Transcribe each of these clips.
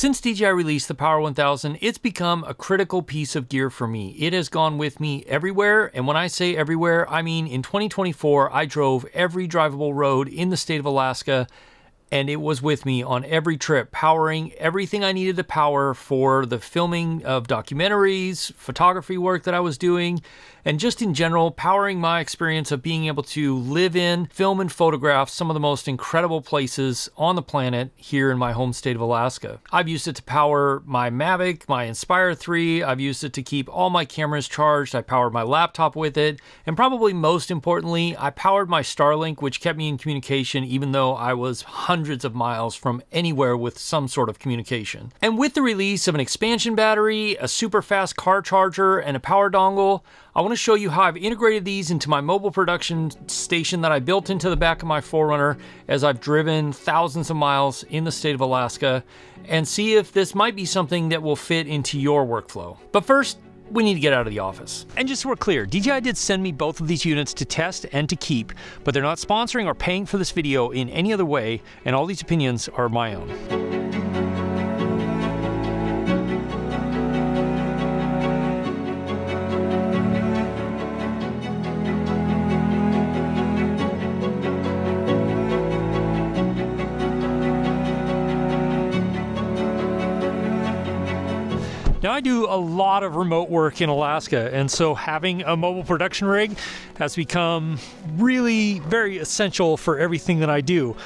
Since DJI released the Power 1000, it's become a critical piece of gear for me. It has gone with me everywhere, and when I say everywhere, I mean in 2024, I drove every drivable road in the state of Alaska and it was with me on every trip, powering everything I needed to power for the filming of documentaries, photography work that I was doing, and just in general, powering my experience of being able to live in, film, and photograph some of the most incredible places on the planet here in my home state of Alaska. I've used it to power my Mavic, my Inspire 3, I've used it to keep all my cameras charged, I powered my laptop with it, and probably most importantly, I powered my Starlink, which kept me in communication even though I was hundreds of miles from anywhere with some sort of communication. And with the release of an expansion battery, a super fast car charger, and a power dongle, I want to show you how I've integrated these into my mobile production station that I built into the back of my 4Runner as I've driven thousands of miles in the state of Alaska and see if this might be something that will fit into your workflow. But first, we need to get out of the office. And just so we're clear, DJI did send me both of these units to test and to keep, but they're not sponsoring or paying for this video in any other way, and all these opinions are my own. I do a lot of remote work in Alaska, and so having a mobile production rig has become really very essential for everything that I do.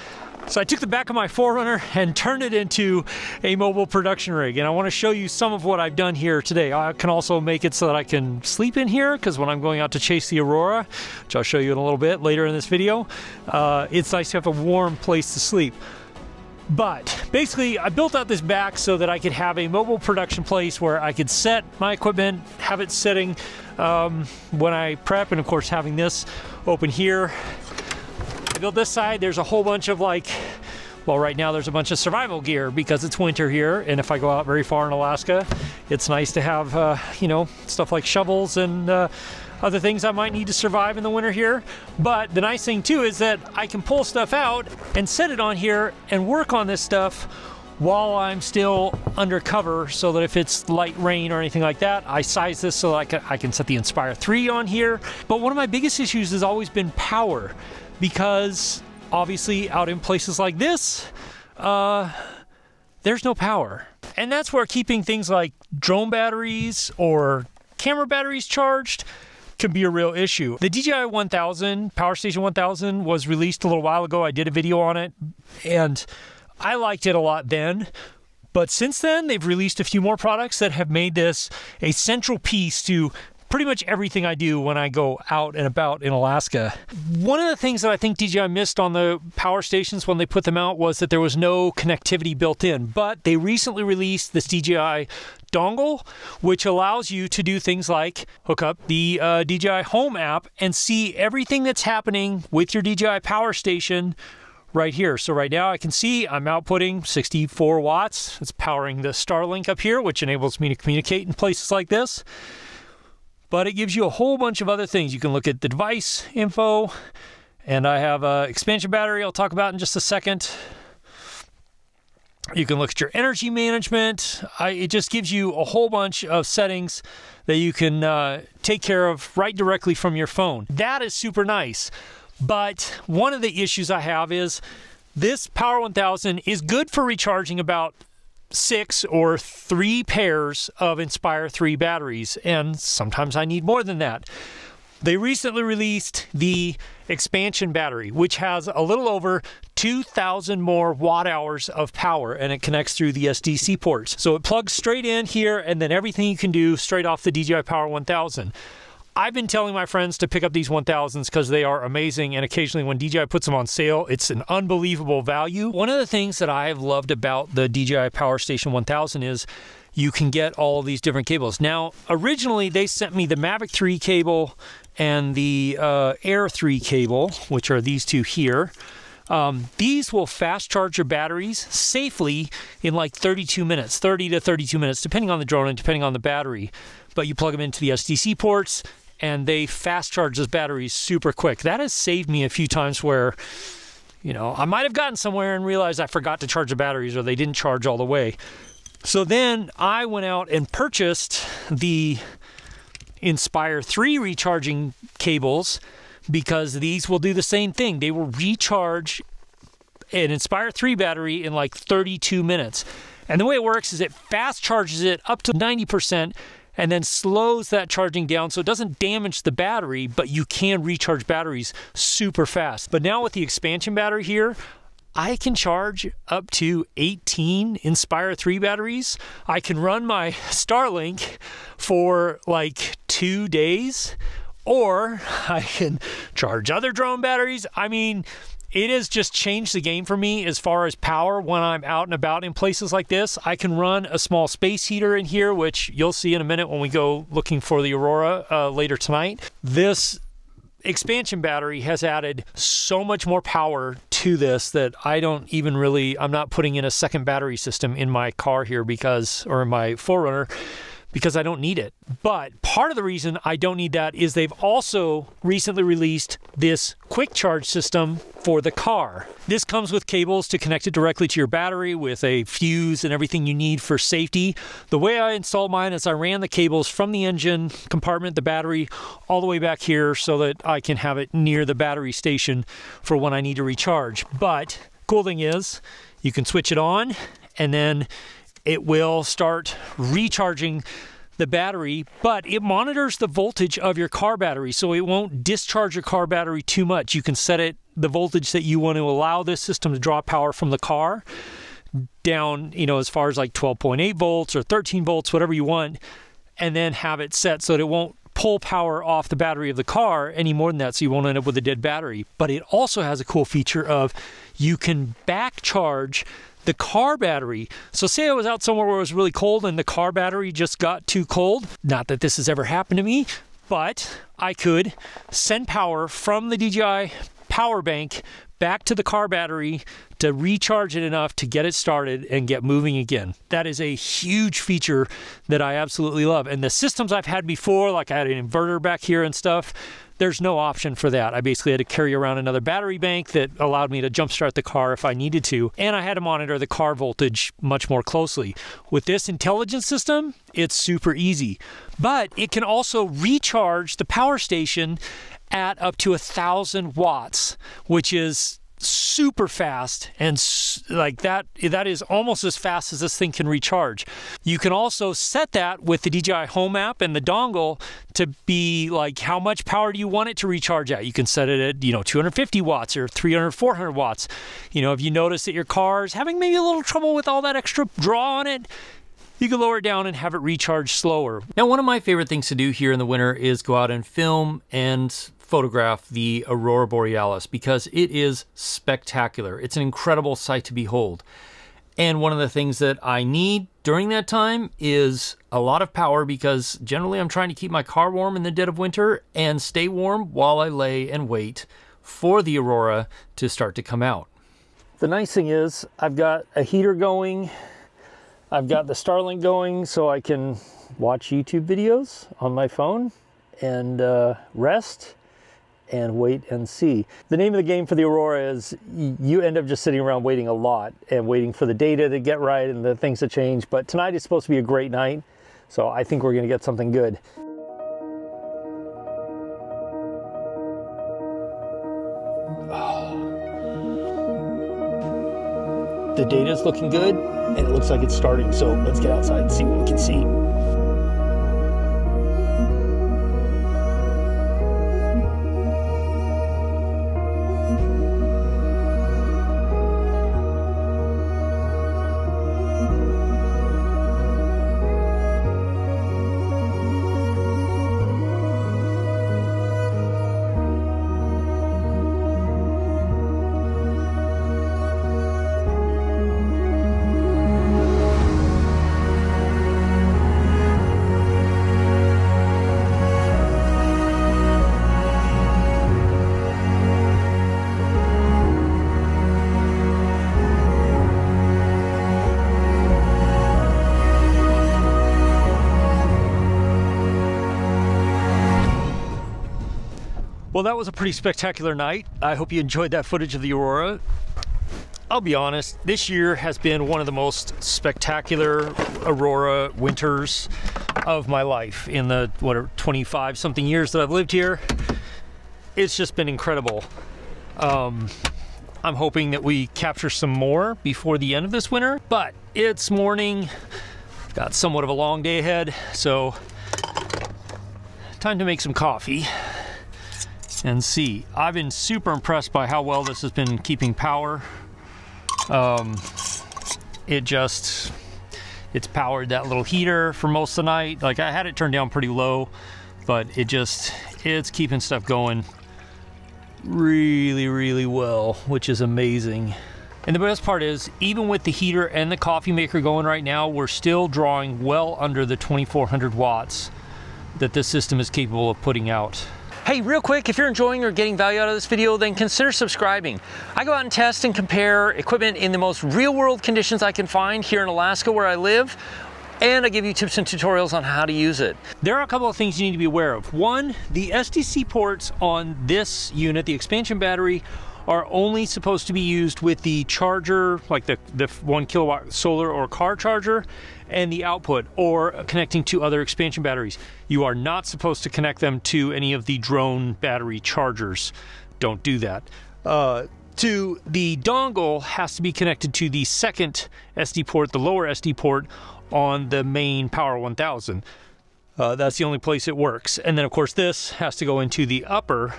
So I took the back of my 4Runner and turned it into a mobile production rig. And I want to show you some of what I've done here today. I can also make it so that I can sleep in here because when I'm going out to chase the Aurora, which I'll show you in a little bit later in this video, uh, it's nice to have a warm place to sleep. But basically, I built out this back so that I could have a mobile production place where I could set my equipment, have it sitting um, when I prep, and of course, having this open here. I built this side, there's a whole bunch of like, well, right now there's a bunch of survival gear because it's winter here, and if I go out very far in Alaska, it's nice to have, uh, you know, stuff like shovels and uh, other things I might need to survive in the winter here. But the nice thing too is that I can pull stuff out and set it on here and work on this stuff while I'm still under cover so that if it's light rain or anything like that, I size this so I can, I can set the Inspire 3 on here. But one of my biggest issues has always been power because obviously out in places like this, uh, there's no power. And that's where keeping things like drone batteries or camera batteries charged can be a real issue. The DJI 1000, Power Station 1000, was released a little while ago. I did a video on it, and I liked it a lot then. But since then, they've released a few more products that have made this a central piece to pretty much everything I do when I go out and about in Alaska. One of the things that I think DJI missed on the power stations when they put them out was that there was no connectivity built in. But they recently released this DJI dongle, which allows you to do things like hook up the uh, DJI Home app and see everything that's happening with your DJI power station right here. So right now I can see I'm outputting 64 watts. It's powering the Starlink up here, which enables me to communicate in places like this but it gives you a whole bunch of other things. You can look at the device info, and I have an expansion battery I'll talk about in just a second. You can look at your energy management. I, it just gives you a whole bunch of settings that you can uh, take care of right directly from your phone. That is super nice. But one of the issues I have is this Power 1000 is good for recharging about six or three pairs of Inspire 3 batteries, and sometimes I need more than that. They recently released the expansion battery, which has a little over 2,000 more watt hours of power and it connects through the SDC ports. So it plugs straight in here and then everything you can do straight off the DJI Power 1000. I've been telling my friends to pick up these 1000s because they are amazing, and occasionally when DJI puts them on sale, it's an unbelievable value. One of the things that I've loved about the DJI Power Station 1000 is you can get all these different cables. Now, originally they sent me the Mavic 3 cable and the uh, Air 3 cable, which are these two here. Um, these will fast charge your batteries safely in like 32 minutes, 30 to 32 minutes, depending on the drone and depending on the battery. But you plug them into the SDC ports, and they fast charge those batteries super quick. That has saved me a few times where, you know, I might have gotten somewhere and realized I forgot to charge the batteries or they didn't charge all the way. So then I went out and purchased the Inspire 3 recharging cables because these will do the same thing. They will recharge an Inspire 3 battery in like 32 minutes. And the way it works is it fast charges it up to 90% and then slows that charging down so it doesn't damage the battery, but you can recharge batteries super fast. But now with the expansion battery here, I can charge up to 18 Inspire 3 batteries. I can run my Starlink for like two days, or I can charge other drone batteries. I mean, it has just changed the game for me as far as power when I'm out and about in places like this. I can run a small space heater in here, which you'll see in a minute when we go looking for the Aurora uh, later tonight. This expansion battery has added so much more power to this that I don't even really, I'm not putting in a second battery system in my car here because, or in my 4Runner because I don't need it. But part of the reason I don't need that is they've also recently released this quick charge system for the car. This comes with cables to connect it directly to your battery with a fuse and everything you need for safety. The way I installed mine is I ran the cables from the engine compartment, the battery, all the way back here so that I can have it near the battery station for when I need to recharge. But cool thing is you can switch it on and then it will start recharging the battery, but it monitors the voltage of your car battery, so it won't discharge your car battery too much. You can set it the voltage that you want to allow this system to draw power from the car down, you know, as far as like 12.8 volts or 13 volts, whatever you want, and then have it set so that it won't pull power off the battery of the car any more than that, so you won't end up with a dead battery. But it also has a cool feature of you can back charge the car battery. So, say I was out somewhere where it was really cold and the car battery just got too cold. Not that this has ever happened to me, but I could send power from the DJI power bank back to the car battery to recharge it enough to get it started and get moving again. That is a huge feature that I absolutely love. And the systems I've had before, like I had an inverter back here and stuff, there's no option for that. I basically had to carry around another battery bank that allowed me to jumpstart the car if I needed to, and I had to monitor the car voltage much more closely. With this intelligence system, it's super easy, but it can also recharge the power station at up to a thousand watts, which is super fast and like that that is almost as fast as this thing can recharge. You can also set that with the DJI Home app and the dongle to be like how much power do you want it to recharge at? You can set it at, you know, 250 watts or 300 400 watts. You know, if you notice that your car is having maybe a little trouble with all that extra draw on it, you can lower it down and have it recharge slower. Now, one of my favorite things to do here in the winter is go out and film and photograph the Aurora Borealis because it is spectacular. It's an incredible sight to behold. And one of the things that I need during that time is a lot of power because generally I'm trying to keep my car warm in the dead of winter and stay warm while I lay and wait for the Aurora to start to come out. The nice thing is I've got a heater going. I've got the Starlink going so I can watch YouTube videos on my phone and uh, rest and wait and see. The name of the game for the Aurora is you end up just sitting around waiting a lot and waiting for the data to get right and the things to change. But tonight is supposed to be a great night, so I think we're going to get something good. The data is looking good and it looks like it's starting, so let's get outside and see what we can see. Well, that was a pretty spectacular night. I hope you enjoyed that footage of the Aurora. I'll be honest, this year has been one of the most spectacular Aurora winters of my life in the, what, 25 something years that I've lived here. It's just been incredible. Um, I'm hoping that we capture some more before the end of this winter, but it's morning, got somewhat of a long day ahead, so time to make some coffee and see. I've been super impressed by how well this has been keeping power. Um, it just, it's powered that little heater for most of the night. Like I had it turned down pretty low, but it just, it's keeping stuff going really, really well, which is amazing. And the best part is, even with the heater and the coffee maker going right now, we're still drawing well under the 2400 watts that this system is capable of putting out. Hey, real quick, if you're enjoying or getting value out of this video, then consider subscribing. I go out and test and compare equipment in the most real world conditions I can find here in Alaska where I live and I give you tips and tutorials on how to use it. There are a couple of things you need to be aware of. One, the SDC ports on this unit, the expansion battery, are only supposed to be used with the charger, like the, the one kilowatt solar or car charger, and the output, or connecting to other expansion batteries. You are not supposed to connect them to any of the drone battery chargers. Don't do that. Uh, to the dongle has to be connected to the second SD port, the lower SD port on the main Power 1000. Uh, that's the only place it works. And then of course this has to go into the upper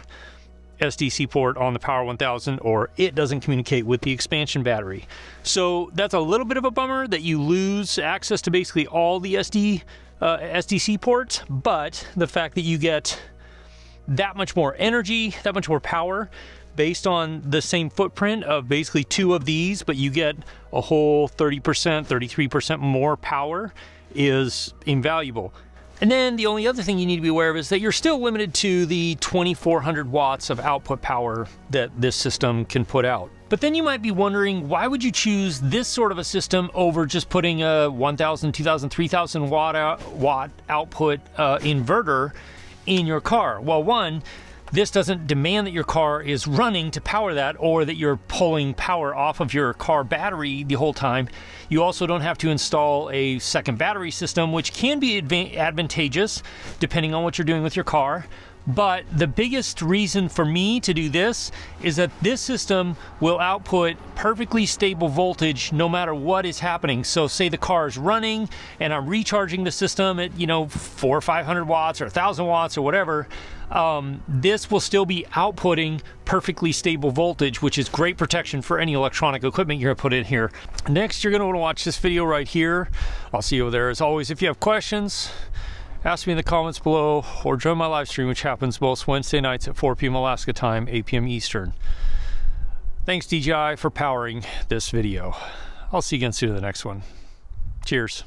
SDC port on the Power 1000 or it doesn't communicate with the expansion battery. So that's a little bit of a bummer that you lose access to basically all the SD uh, SDC ports, but the fact that you get that much more energy, that much more power based on the same footprint of basically two of these, but you get a whole 30%, 33% more power is invaluable. And then the only other thing you need to be aware of is that you're still limited to the 2400 watts of output power that this system can put out. But then you might be wondering, why would you choose this sort of a system over just putting a 1000, 2000, 3000 watt, out, watt output uh, inverter in your car? Well, one, this doesn't demand that your car is running to power that or that you're pulling power off of your car battery the whole time. You also don't have to install a second battery system, which can be advantageous depending on what you're doing with your car. But the biggest reason for me to do this is that this system will output perfectly stable voltage no matter what is happening. So say the car is running and I'm recharging the system at, you know, four or 500 watts or 1000 watts or whatever. Um, this will still be outputting perfectly stable voltage, which is great protection for any electronic equipment you're gonna put in here. Next, you're gonna wanna watch this video right here. I'll see you over there. As always, if you have questions, ask me in the comments below or join my live stream, which happens most Wednesday nights at 4 p.m. Alaska time, 8 p.m. Eastern. Thanks DJI for powering this video. I'll see you again soon in the next one. Cheers.